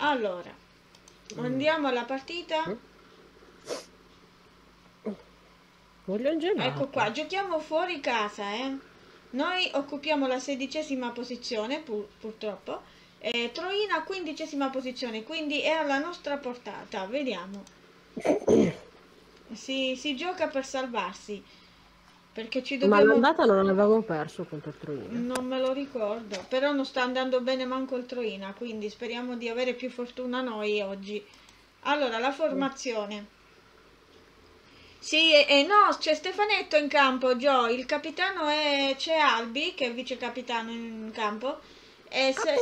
allora andiamo alla partita. Voglio un gelato. ecco qua giochiamo fuori casa eh. Noi occupiamo la sedicesima posizione pur- purtroppo. E Troina quindicesima posizione quindi è alla nostra portata. Vediamo. Si, si gioca per salvarsi perché ci Ma dobbiamo l'andata non avevamo perso contro il Troino. Non me lo ricordo, però non sta andando bene manco il Troina, quindi speriamo di avere più fortuna noi oggi. Allora, la formazione. Sì, e, e no, c'è Stefanetto in campo, Gio, il capitano è... c'è Albi, che è vice capitano in campo, e se...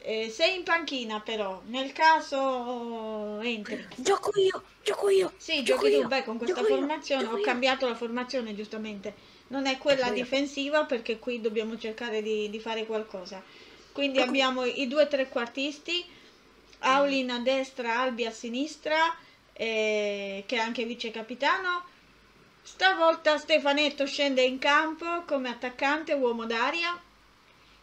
eh, sei in panchina però, nel caso entri. Gioco io, gioco io. Sì, giochi tu, io, beh, con questa gioco io, formazione gioco ho io. cambiato la formazione giustamente. Non è quella Gioco io. difensiva perché qui dobbiamo cercare di, di fare qualcosa. Quindi Gioco- abbiamo i due trequartisti, Aulin a destra, Albi a sinistra, eh, che è anche vice capitano. Stavolta Stefanetto scende in campo come attaccante, uomo d'aria.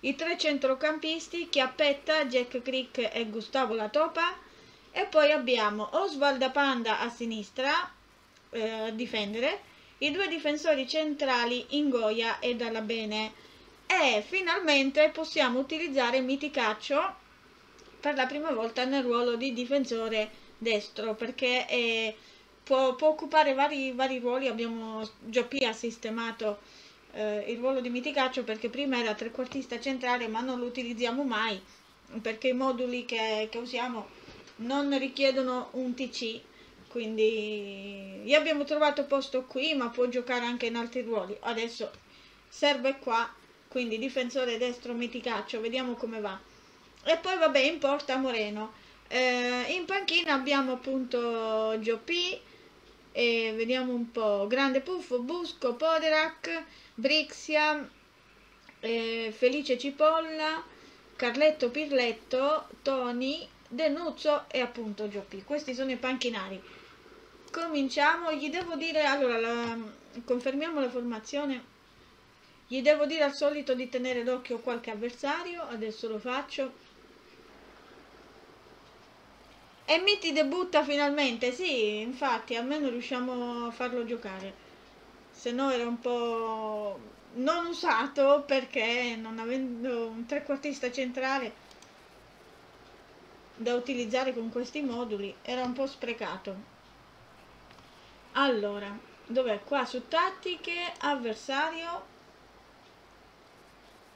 I tre centrocampisti, Chiappetta, Jack Crick e Gustavo Latopa. E poi abbiamo Osvaldo Panda a sinistra eh, a difendere, i due difensori centrali Ingoia e Dalla Bene. E finalmente possiamo utilizzare Miticaccio per la prima volta nel ruolo di difensore destro perché eh, può, può occupare vari, vari ruoli. Abbiamo Gioppi ha sistemato eh, il ruolo di Miticaccio perché prima era trequartista centrale ma non lo utilizziamo mai perché i moduli che, che usiamo non richiedono un TC quindi gli abbiamo trovato posto qui ma può giocare anche in altri ruoli. Adesso serve qua quindi difensore destro Miticaccio vediamo come va. E poi vabbè in porta Moreno. Eh, in panchina abbiamo appunto Gioppi e vediamo un po' Grande Puffo, Busco, Poderac, Brixia, eh, Felice Cipolla, Carletto Pirletto, Toni, Denuzzo e appunto Gioppi. Questi sono i panchinari. Cominciamo, gli devo dire, allora, la- confermiamo la formazione. Gli devo dire al solito di tenere d'occhio qualche avversario, adesso lo faccio. E Mitti debutta finalmente, sì, infatti almeno riusciamo a farlo giocare. Se no era un po' non usato perché non avendo un trequartista centrale da utilizzare con questi moduli era un po' sprecato. Allora, dov'è? Qua su tattiche, avversario.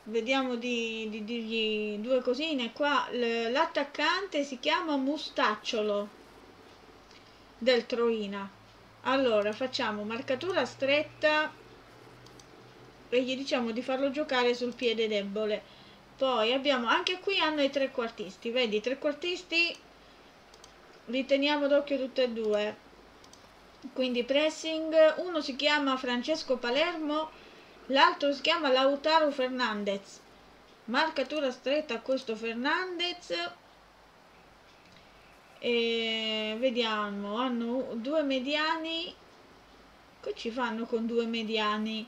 Vediamo di, di dirgli due cosine. Qua l'attaccante si chiama Mustacciolo del Troina. Allora, facciamo marcatura stretta e gli diciamo di farlo giocare sul piede debole. Poi abbiamo, anche qui hanno i trequartisti, vedi, i trequartisti li teniamo d'occhio tutti e due. Quindi pressing, uno si chiama Francesco Palermo, l'altro si chiama Lautaro Fernandez. Marcatura stretta a questo Fernandez. E vediamo, hanno due mediani. Che ci fanno con due mediani?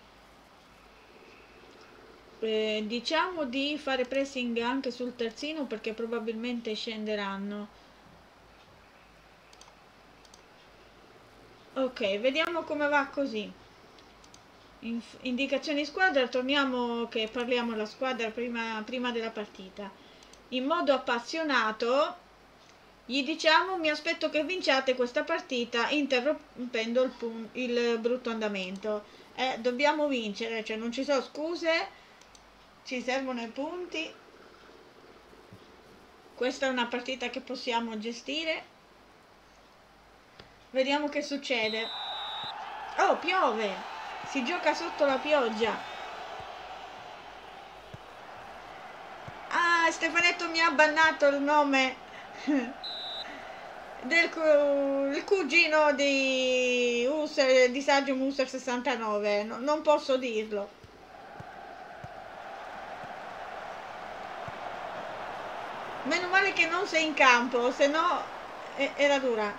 Eh, diciamo di fare pressing anche sul terzino perché probabilmente scenderanno. Ok, vediamo come va così. Inf- indicazioni squadra, torniamo che parliamo della squadra prima, prima della partita. In modo appassionato gli diciamo mi aspetto che vinciate questa partita interrompendo il, il brutto andamento. Eh, dobbiamo vincere, cioè non ci sono scuse, ci servono i punti. Questa è una partita che possiamo gestire. Vediamo che succede. Oh, piove! Si gioca sotto la pioggia. Ah, Stefanetto mi ha bannato il nome del cu- cugino di User, di Saggio Muser 69. No- non posso dirlo. Male che non sei in campo, se no era dura.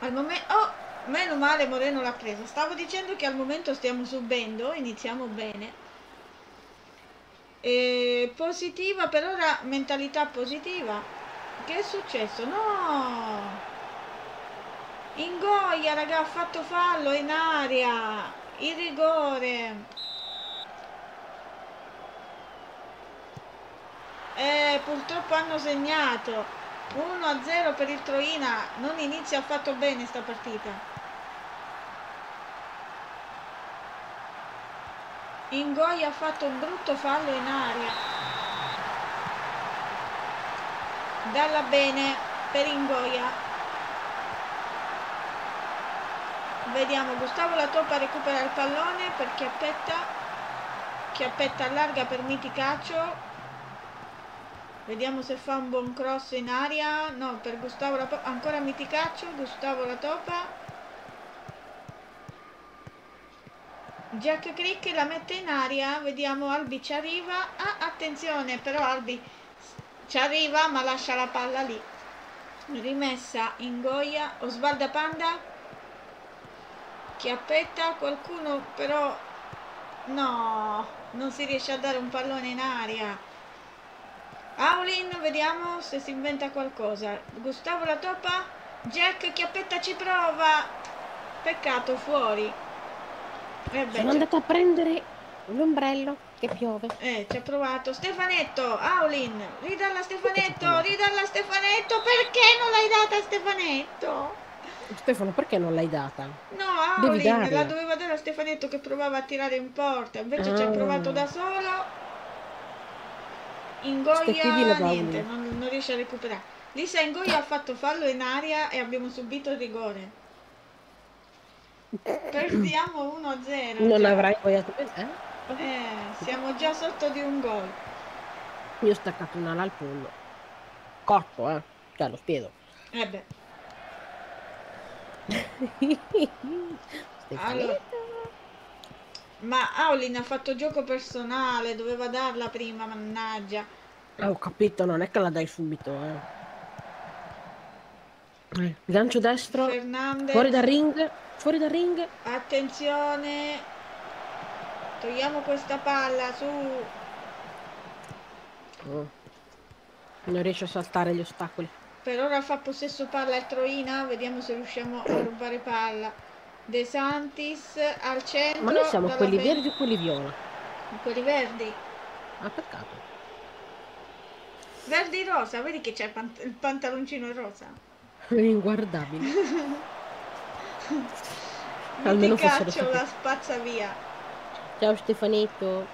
Al momento... Oh, meno male Moreno l'ha preso. Stavo dicendo che al momento stiamo subendo, iniziamo bene. E positiva, per ora mentalità positiva. Che è successo? No! Ingoia, raga, ha fatto fallo in aria. Il rigore. Eh, purtroppo hanno segnato 1-0 per il Troina. Non inizia affatto bene sta partita. Ingoi ha fatto un brutto fallo in aria. Dalla bene per Ingoia. Vediamo, Gustavo La Toppa recupera il pallone per Chiappetta. Chiappetta allarga per Miticaccio. Vediamo se fa un buon cross in aria. No, per Gustavo La Toppa. Ancora Miticaccio, Gustavo La Toppa. Jack Crick la mette in aria, vediamo Albi ci arriva, ah attenzione però Albi ci arriva ma lascia la palla lì, rimessa in goia, Osvalda Panda, chiappetta, qualcuno però no, non si riesce a dare un pallone in aria, Aulin vediamo se si inventa qualcosa, Gustavo la toppa, Jack chiappetta ci prova, peccato fuori. Eh beh, Sono andata a prendere l'ombrello che piove. Eh, ci ha provato. Stefanetto, Aulin, ridalla Stefanetto, ridalla Stefanetto, perché non l'hai data a Stefanetto? Stefano, perché non l'hai data? No, Aulin la doveva dare a Stefanetto che provava a tirare in porta, invece ah. ci ha ah. provato da solo. Ingoia, niente, non, non riesce a recuperare. Lisa Ingoia ha fatto fallo in aria e abbiamo subito il rigore. Perdiamo 1-0. Non cioè. avrai ingoiato eh? eh? siamo già sotto di un gol. Io ho staccato un'ala al pollo. Cotto, eh. Cioè, lo spiedo. Eh beh. allora. Ma Aulin ha fatto gioco personale, doveva darla prima, mannaggia. Eh, ho capito, non è che la dai subito, eh. eh gancio destro. Fernandez. Fuori dal ring. Fuori dal ring. Attenzione. Togliamo questa palla su. Oh. Non riesce a saltare gli ostacoli. Per ora fa possesso palla il Troina. Vediamo se riusciamo a rubare palla. De Santis al centro. Ma noi siamo quelli ben... verdi o quelli viola? Quelli verdi. Ah, peccato. Verdi rosa, vedi che c'è il, pant il pantaloncino rosa. Inguardabile. Almeno ti caccio la spazza via. Ciao Stefanetto.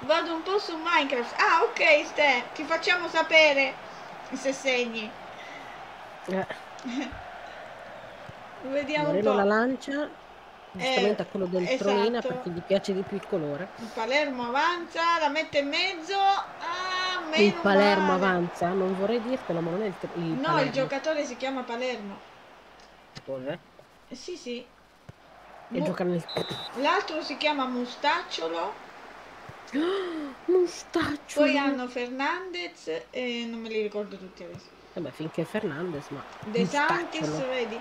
Vado un po' su Minecraft. Ah, ok, Ste, ti facciamo sapere se segni. Eh. Vediamo Morello un po'. la lancia, giustamente eh, a quello del esatto. Troina perché gli piace di più il colore. Il Palermo avanza, la mette in mezzo. Ah, il Palermo male. avanza, non vorrei dirtelo, ma non è il, il No, Palermo. il giocatore si chiama Palermo. Cos'è? Eh, sì, sì. E gioca nel... L'altro si chiama Mustacciolo. Mustacciolo. Poi hanno Fernandez e non me li ricordo tutti adesso. Vabbè, finché Fernandez, ma... De Santis, vedi.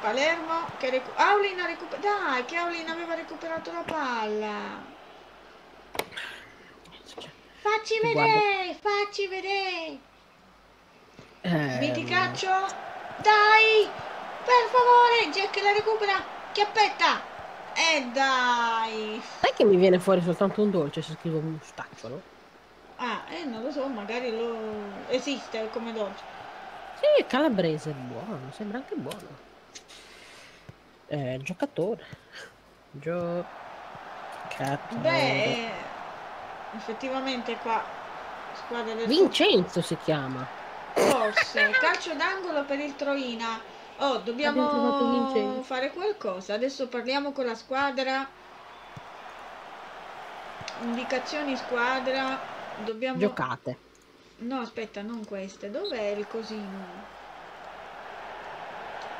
Palermo che recu Aulin ha recuperato... Dai, che Aulin aveva recuperato la palla. Facci vedere, facci vedere. Eh, Miticaccio. Dai, per favore, Jack la recupera. Chiappetta. E eh dai. Sai che mi viene fuori soltanto un dolce se scrivo un mustacciolo? Ah, eh, non lo so, magari lo... esiste come dolce. Sì, è calabrese, buono, sembra anche buono. Eh, giocatore. Giocatore. Beh, effettivamente qua squadra del Vincenzo si chiama. Forse, calcio d'angolo per il Troina. Oh, dobbiamo fare qualcosa. Adesso parliamo con la squadra. Indicazioni squadra. Dobbiamo... Giocate. No, aspetta, non queste. Dov'è il cosino?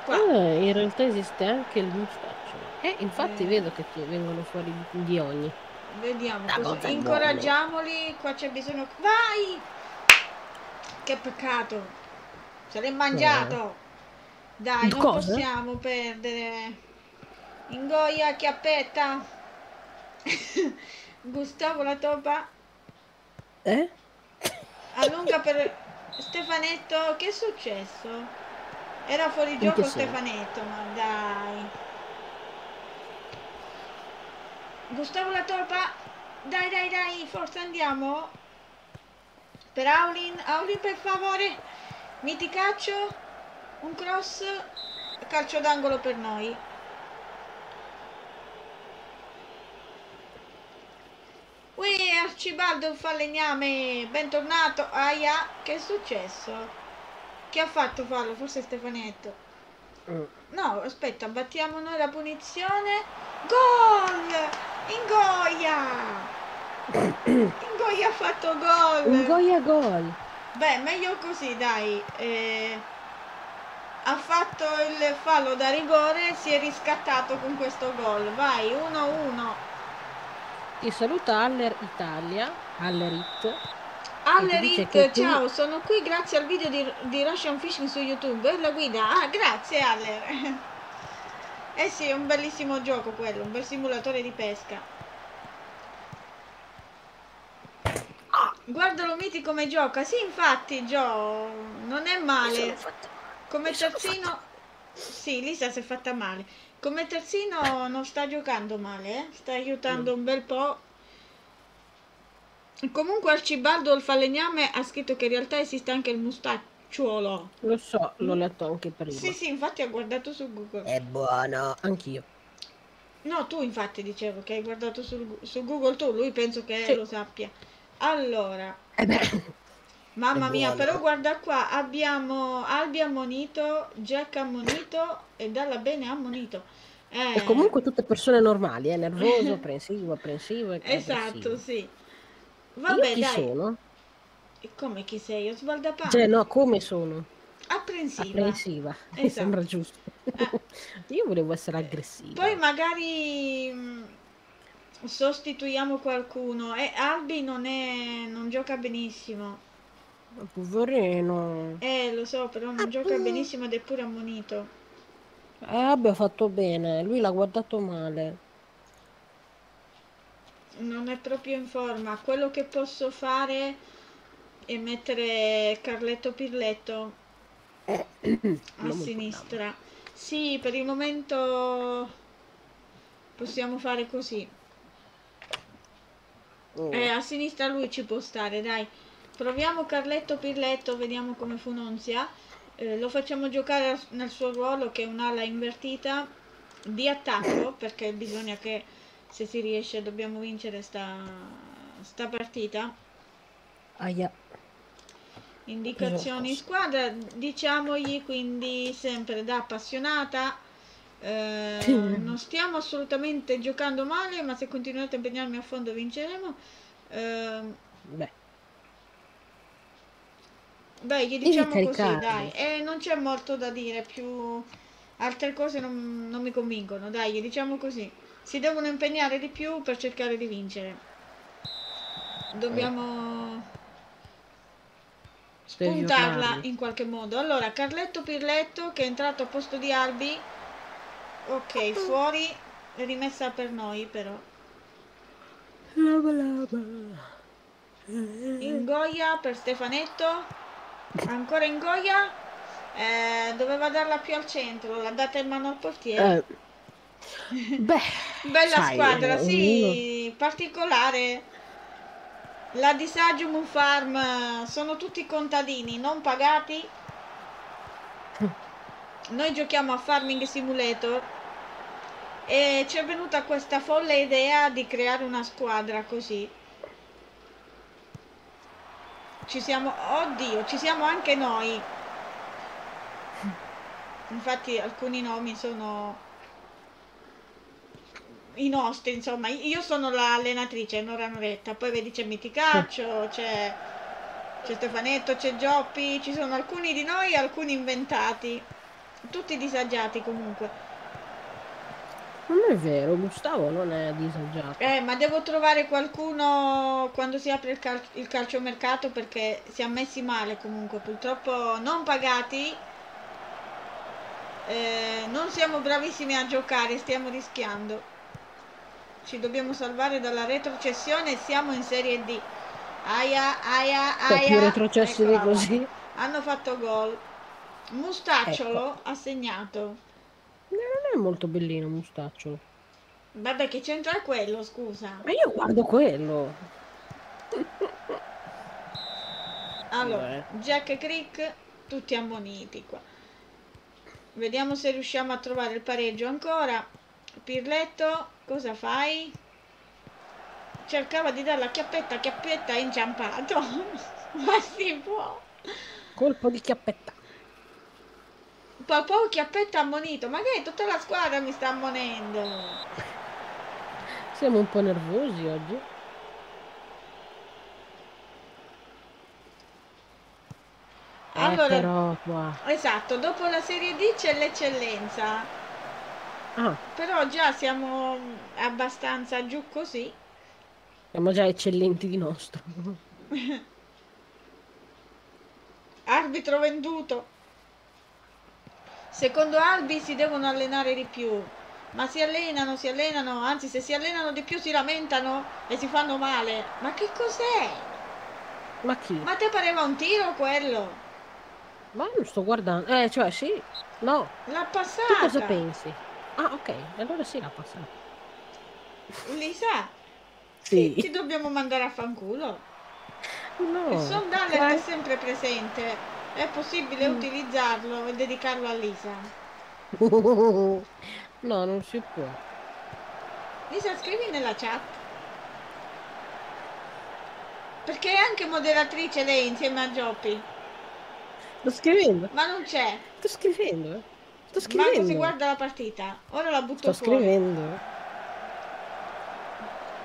Qua. Eh, in realtà esiste anche il mustaccio. Eh, infatti eh. vedo che vengono fuori di ogni. Vediamo, così. incoraggiamoli. Qua c'è bisogno... Vai! Che peccato. Se l'è mangiato. Eh. Dai, non Cosa? possiamo perdere. Ingoia, chiappetta. Gustavo la topa. Eh? Allunga per Stefanetto, che è successo? Era fuori gioco? Stefanetto, ma dai. Gustavo La Torpa, dai dai dai, forza andiamo. Per Aulin, Aulin per favore, miti calcio, un cross, calcio d'angolo per noi. Ui, Arcibaldo un falegname, bentornato. Aia, che è successo? Che ha fatto fallo? Forse Stefanetto. Mm. No, aspetta, battiamo noi la punizione. Gol! Ingoia! Ingoia ha fatto gol! Un Goya gol. Beh, meglio così, dai. Eh, ha fatto il fallo da rigore, si è riscattato con questo gol. Vai, 1-1. Ti saluta Aller Italia, Allerit. Tu- ciao, sono qui grazie al video di, di Russian Fishing su YouTube. E la guida, ah, grazie Aller. Eh sì, è un bellissimo gioco quello, un bel simulatore di pesca. Guardalo Miti come gioca. Sì, infatti, Gio, non è male. Come terzino... Sì, Lisa si è fatta male. Come terzino non sta giocando male, eh? Sta aiutando un bel po'. Comunque Arcibaldo il falegname ha scritto che in realtà esiste anche il mustacciuolo. Lo so, l'ho letto anche prima. Sì, sì, infatti ho guardato su Google. È buono. Anch'io. No, tu infatti dicevo che hai guardato sul- su Google tu, lui penso che Sì. lo sappia. Allora, Eh beh, mamma È mia, però guarda qua, abbiamo Albi ammonito, Jack ammonito e Dalla Bene ammonito. Eh, e comunque tutte persone normali, eh? nervoso, apprensivo, apprensivo e Esatto, aggressivo. Sì. Io Vabbè, chi dai. sono? E Come chi sei? Osvaldo Pane? Cioè, no, come sono? Apprensiva. Apprensiva. Mi Esatto. sembra giusto. Eh. Io volevo essere aggressiva. Poi magari mh, sostituiamo qualcuno. E Albi non è. non gioca benissimo. Poverino. Eh, lo so, però non gioca benissimo ed è pure ammonito. Eh, abbia fatto bene. Lui l'ha guardato male. Non è proprio in forma. Quello che posso fare è mettere Carletto Pirletto a sinistra. Sì, per il momento possiamo fare così. bravo. Eh, a sinistra lui ci può stare, dai. Proviamo Carletto Pirletto, vediamo come funzia. Eh, lo facciamo giocare nel suo ruolo che è un'ala invertita di attacco, perché bisogna che se si riesce dobbiamo vincere sta, sta partita. Aia. Indicazioni in squadra, diciamogli quindi sempre da appassionata. eh, non stiamo assolutamente giocando male, ma se continuate a impegnarmi a fondo vinceremo. Ehm, Beh, Beh, gli diciamo così, dai. E non c'è molto da dire, più altre cose non, non mi convincono, dai, gli diciamo così. Si devono impegnare di più per cercare di vincere. Dobbiamo per spuntarla in qualche modo. Allora, Carletto Pirletto che è entrato a posto di Albi. Ok, fuori, rimessa per noi però. Lava, lava. Ingoia per Stefanetto. Ancora Ingoia. Eh, doveva darla più al centro, l'ha data in mano al portiere. Eh, beh, Bella sai, squadra, sì, particolare. La di Sagium Farm sono tutti contadini non pagati. Noi giochiamo a Farming Simulator e ci è venuta questa folle idea di creare una squadra così. Ci siamo, oddio, ci siamo anche noi. Infatti alcuni nomi sono i nostri, insomma, io sono l'allenatrice, Nora Noretta, poi vedi c'è Miticaccio, c'è, c'è Stefanetto, c'è Gioppi, ci sono alcuni di noi e alcuni inventati, tutti disagiati comunque. non è vero, Gustavo non è disagiato. Eh, ma devo trovare qualcuno quando si apre il, cal- il calciomercato perché si è messi male comunque, purtroppo non pagati. Eh, non siamo bravissimi a giocare, stiamo rischiando. Ci dobbiamo salvare dalla retrocessione e siamo in Serie D. Aia, aia, Cioè, più aia. retrocessi di Eccola qua. così. Hanno fatto gol. Mustacciolo Ecco. ha segnato. Non è molto bellino mustacciolo. Vabbè, che c'entra quello, scusa. Ma io guardo quello. Allora, Vabbè. Jack Creek, tutti ammoniti qua. Vediamo se riusciamo a trovare il pareggio ancora. Pirletto, cosa fai? Cercava di dare la chiappetta, chiappetta è inciampato. Ma si può. Colpo di chiappetta. Papà chiappetta ammonito. Ma che tutta la squadra mi sta ammonendo. Siamo un po' nervosi oggi. Eh, Allora, però qua. esatto, dopo la Serie D c'è l'eccellenza. Ah, Però già siamo abbastanza giù così. siamo già eccellenti di nostro. Arbitro venduto. Secondo Albi si devono allenare di più. Ma si allenano, si allenano, anzi se si allenano di più si lamentano e si fanno male. Ma che cos'è? Ma chi? Ma te pareva un tiro quello? Ma non sto guardando. Eh, cioè, sì. No. L'ha Tu passata. cosa pensi? Ah, ok. Allora sì, l'ha passata. Lisa, Sì. ti dobbiamo mandare a fanculo. No. Il sound alert è sempre presente. È possibile Mm. utilizzarlo e dedicarlo a Lisa. No, non si può. Lisa, scrivi nella chat. Perché è anche moderatrice lei insieme a Gioppi. Sto scrivendo. Ma non c'è. Sto scrivendo. eh. Sto Marco si scrivendo. guarda la partita. Ora la butto Sto fuori. scrivendo.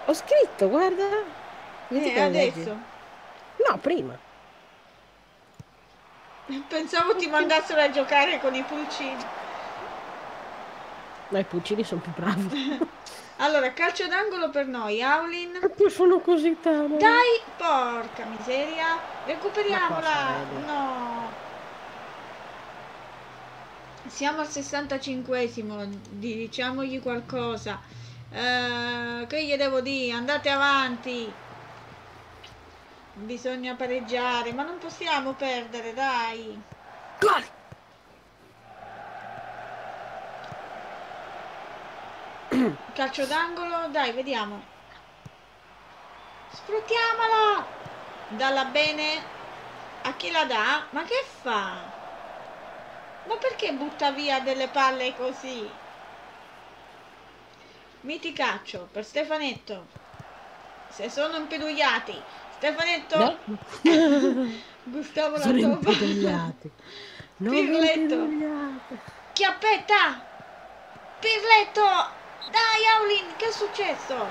Ho scritto, guarda. Vedi Eh, leggi. adesso. No, prima. Pensavo ti mandassero a giocare con i pulcini. Ma i pulcini sono più bravi. Allora, calcio d'angolo per noi. Aulin. Poi sono così tane. Dai, porca miseria. Recuperiamola. Cosa? No. Siamo al 65esimo, diciamogli qualcosa. Eh, che gli devo dire? Andate avanti. Bisogna pareggiare, ma non possiamo perdere, dai. Gol! Calcio d'angolo, dai, vediamo. Sfruttiamola! Dalla bene a chi la dà? Ma che fa? Ma perché butta via delle palle così? Miticaccio per Stefanetto. Se sono impedugliati. Stefanetto, No? Gustavo la sono. Non Pirletto. Chiappetta! Pirletto! Dai, Aulin, che è successo?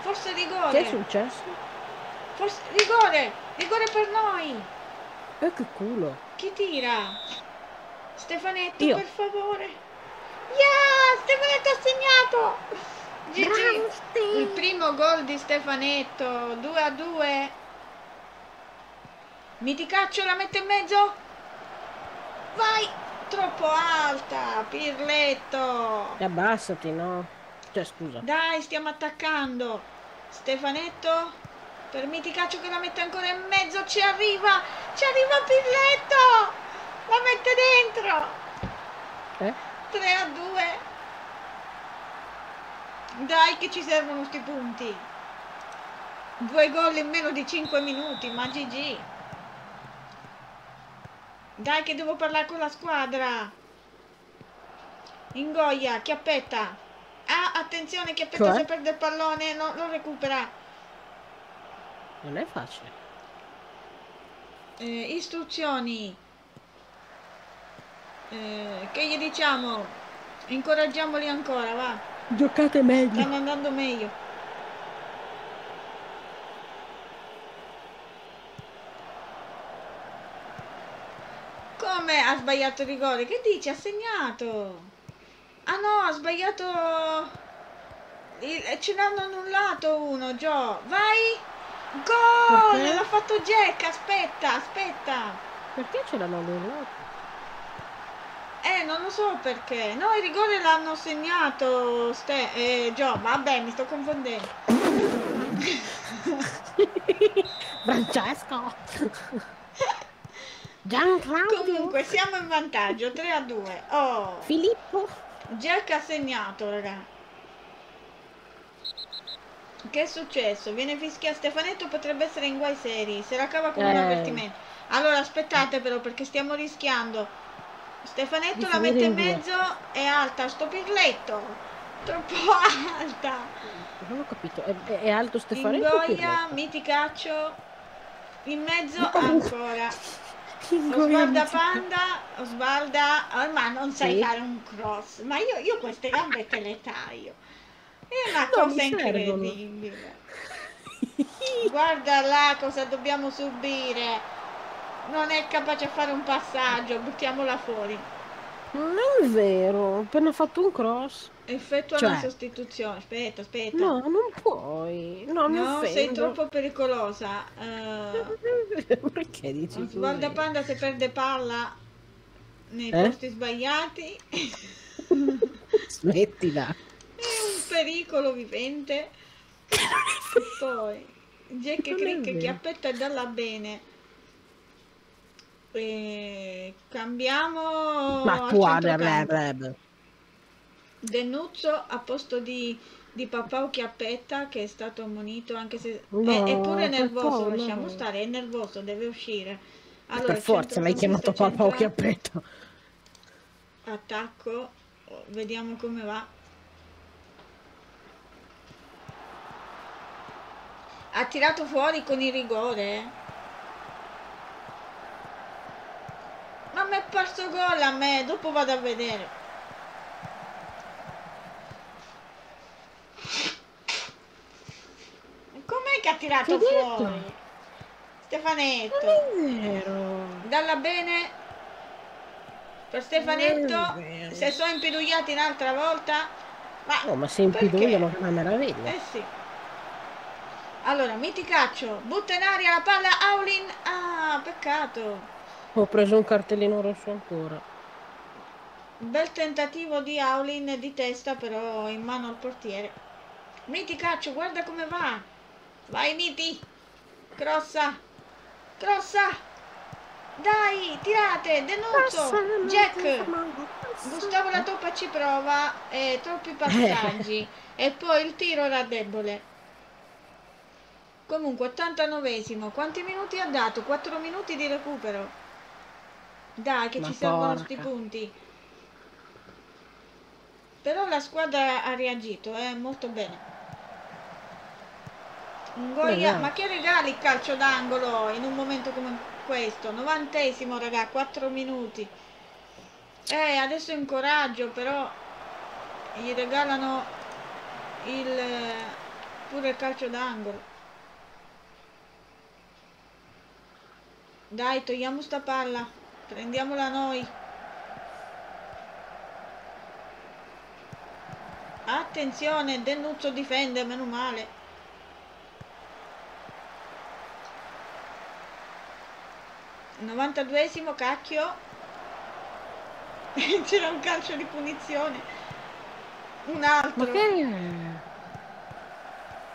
Forse rigore. Che è successo? Forse rigore! Rigore per noi! Eh, che culo. Chi tira? Stefanetto, Io. per favore. Yeah! Stefanetto ha segnato! GG! Il primo gol di Stefanetto, 2 a 2. Miticaccio la mette in mezzo. Vai! Troppo alta, Pirletto. E abbassati, no? Cioè, scusa. Dai, stiamo attaccando. Stefanetto per Miticaccio che la mette ancora in mezzo. Ci arriva, ci arriva Pirletto. La mette dentro. Eh? 3 a 2. Dai che ci servono sti punti. Due gol in meno di 5 minuti, ma GG. Dai che devo parlare con la squadra. Ingoia, chiappetta. Ah, attenzione, chiappetta Cioè? se perde il pallone, no, lo recupera. Non è facile. Eh, istruzioni. Eh, che gli diciamo? Incoraggiamoli ancora, va. Giocate meglio. Stanno andando meglio. Come ha sbagliato il rigore? Che dici? Ha segnato. Ah no, ha sbagliato. il- Ce l'hanno annullato uno, Gio. Vai. Gol! L'ha fatto Jack. Aspetta, aspetta. Perché ce l'hanno annullato? Eh, non lo so perché. No, il rigore l'hanno segnato Ste eh, Gio. Vabbè, mi sto confondendo. Francesco! Gianclaudio! Comunque siamo in vantaggio 3 a 2. Oh, Filippo! Jack ha segnato, raga. Che è successo? Viene fischia Stefanetto, potrebbe essere in guai seri. Se la cava con un Eh. avvertimento. Allora aspettate però perché stiamo rischiando. Stefanetto la mette in mezzo, è alta, sto pirletto. Troppo alta. Non ho capito, è, è- alto Stefanetto Ingoia? Miticaccio. In mezzo No. ancora. Osvalda Panda, Osvalda, oh, ma non sai Sì. fare un cross, ma io, io queste gambe te le taglio. È una No, cosa incredibile. Guarda là cosa dobbiamo subire. Non è capace a fare un passaggio, buttiamola fuori. Non è vero, ho appena fatto un cross. Effettua Cioè. una sostituzione. Aspetta, aspetta. No, non puoi. No, mi No, sei troppo pericolosa. Eh, Perché dici Osvalda così? Panda se perde palla nei Eh? posti sbagliati. Smettila. È un pericolo vivente. Poi Jack Crick vero. che appetta e dalla bene. E cambiamo Ma a tu centrocampo. Denuzzo a posto di, di Papau Chiappetta che è stato ammonito anche se No, è, è pure nervoso, no. lasciamo stare, è nervoso, deve uscire. Allora, per forza l'hai chiamato papà chiappetto. Attacco, vediamo come va. Ha tirato fuori con il rigore. eh. Ma mi è parso gol a me, dopo vado a vedere. Com'è che ha tirato fuori? Stefanetto. Non è vero. Dalla bene per Stefanetto. Se sono impidugliati un'altra volta. Ma, No, ma se impidugliano è una meraviglia. Eh sì. Allora, Miticaccio, butta in aria la palla Aulin. Ah, peccato. Ho preso un cartellino rosso ancora. Bel tentativo di Aulin di testa, però in mano al portiere. Miticaccio, guarda come va. Vai Miti. Crossa. Crossa. Dai, tirate, denuncio. Jack. Gustavo La Toppa ci prova, eh, troppi passaggi e poi il tiro era debole. Comunque 89esimo, quanti minuti ha dato? 4 minuti di recupero. Dai che Ma ci servono porca. sti punti. Però la squadra ha reagito, eh, molto bene. Ngoia, Beh, ma che regali il calcio d'angolo in un momento come questo? 90esimo, raga, 4 minuti. Eh, adesso incoraggio, però gli regalano il pure il calcio d'angolo. Dai, togliamo sta palla. Prendiamola noi. Attenzione, Denuzzo difende, meno male. Novantaduesimo, cacchio. C'era un calcio di punizione. Un altro. Ma che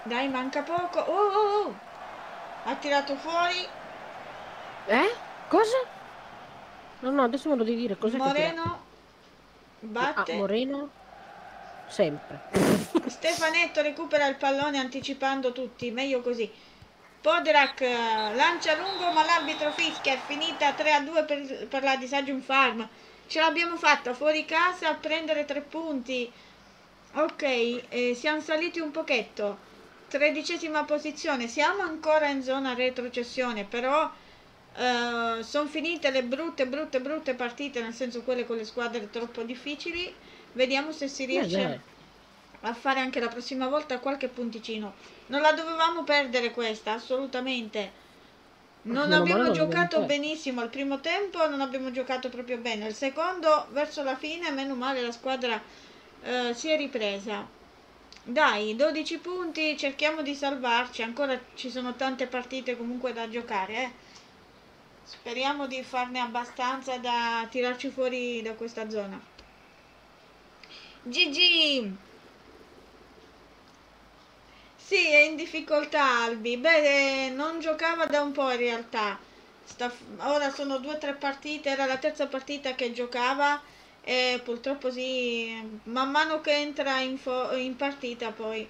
Dai, manca poco. Oh, oh, oh. Ha tirato fuori Eh? Cosa? No, no, adesso me lo devi dire. Cos'è Moreno. Batte. Ah, Moreno? Sempre. Stefanetto recupera il pallone anticipando tutti, meglio così. Podrak eh, lancia lungo ma l'arbitro fischia, è finita 3 a 2 per, per la Disagium Farm. Ce l'abbiamo fatta fuori casa a prendere tre punti. Ok, eh, siamo saliti un pochetto. Tredicesima posizione, siamo ancora in zona retrocessione, però sono finite le brutte, brutte, brutte partite, nel senso quelle con le squadre troppo difficili. Vediamo se si riesce dai. a fare anche la prossima volta qualche punticino. Non la dovevamo perdere questa, assolutamente. Non Meno abbiamo non giocato persa. benissimo al primo tempo, non abbiamo giocato proprio bene. Il secondo, verso la fine, meno male la squadra eh, si è ripresa. Dai, 12 punti, cerchiamo di salvarci. Ancora ci sono tante partite comunque da giocare. eh. Speriamo di farne abbastanza da tirarci fuori da questa zona. GG! Sì, è in difficoltà Albi. Beh, eh, non giocava da un po' in realtà. Sta, ora sono due o tre partite, era la terza partita che giocava e purtroppo sì, man mano che entra in, in partita poi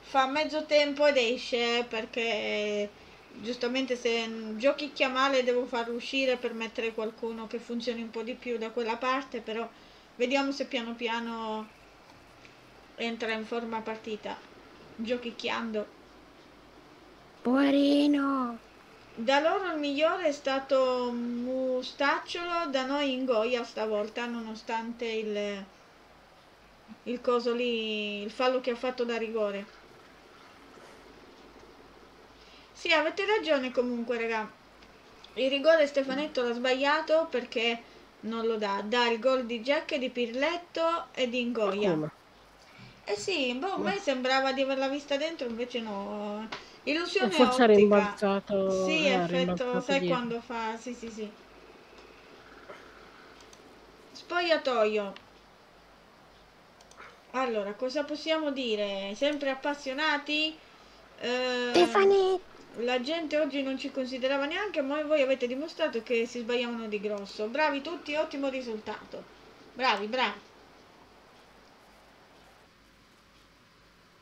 fa mezzo tempo ed esce perché giustamente se giochicchia male devo farlo uscire per mettere qualcuno che funzioni un po' di più da quella parte, però vediamo se piano piano entra in forma partita, giochicchiando. Poverino! Da loro il migliore è stato Mustacciolo, da noi in Goia stavolta, nonostante il, il coso lì, il fallo che ha fatto da rigore. Sì, avete ragione comunque, raga. Il rigore Stefanetto l'ha sbagliato perché non lo dà. Dà il gol di Jack, di Pirletto e di Ingoia. Eh sì, boh, a me sembrava di averla vista dentro, invece no. Illusione Forse ottica. ha rimbalzato. Sì, eh, effetto, sai dietro. quando fa... Sì, sì, sì. Spogliatoio. Allora, cosa possiamo dire? Sempre appassionati? Eh, Stefani! La gente oggi non ci considerava neanche, ma voi avete dimostrato che si sbagliavano di grosso. Bravi tutti, ottimo risultato. Bravi, bravi.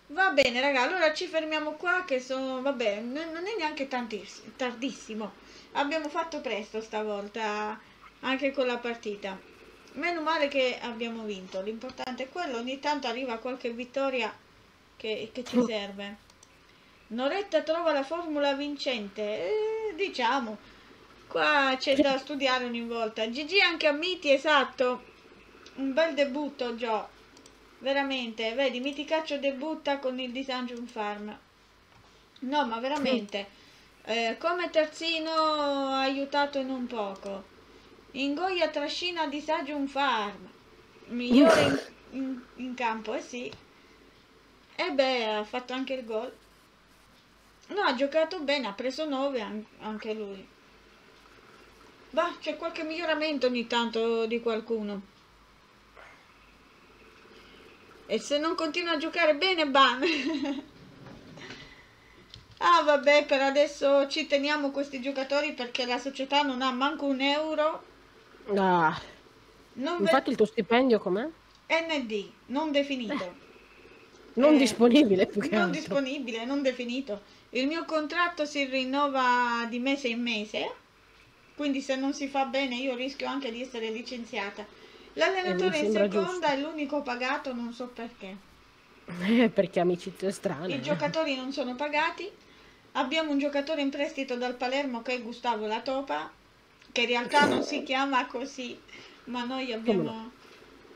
Va bene, raga, allora ci fermiamo qua che sono, vabbè, non è neanche tantiss- tardissimo. Abbiamo fatto presto stavolta, anche con la partita. Meno male che abbiamo vinto, l'importante è quello, ogni tanto arriva qualche vittoria che, che ci serve. Noretta trova la formula vincente, eh, diciamo, qua c'è da studiare ogni volta. GG anche a Miti, esatto, un bel debutto Gio, veramente, vedi, Miti Caccio debutta con il Disangium Farm. No, ma veramente, eh, come terzino ha aiutato in un poco. Ingoia trascina Disagium Farm, migliore in, in- in campo, eh sì. E beh, ha fatto anche il gol. No, ha giocato bene, ha preso 9 anche lui. Bah, c'è qualche miglioramento ogni tanto di qualcuno. E se non continua a giocare bene, ban. ah, vabbè, per adesso ci teniamo questi giocatori perché la società non ha manco un euro. Ah, Non infatti il tuo stipendio com'è? ND, non definito. Non Eh, disponibile più che non altro. disponibile, non definito. Il mio contratto si rinnova di mese in mese, quindi se non si fa bene io rischio anche di essere licenziata. L'allenatore Eh, in seconda è l'unico pagato, non so perché. Eh, perché amicizie strane. I giocatori non sono pagati. Abbiamo un giocatore in prestito dal Palermo che è Gustavo La Topa, che in realtà non si chiama così, ma noi abbiamo... no?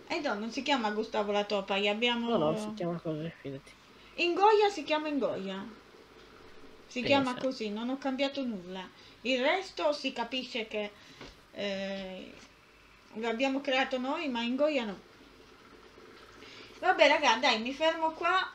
Eh no, non si chiama Gustavo La Topa, gli abbiamo... No, no, si chiama così, fidati. Ingoia si chiama Ingoia. Si Pensa. chiama così, non ho cambiato nulla. Il resto si capisce che eh, l'abbiamo creato noi, ma Ingoia no. Vabbè, raga, dai, mi fermo qua.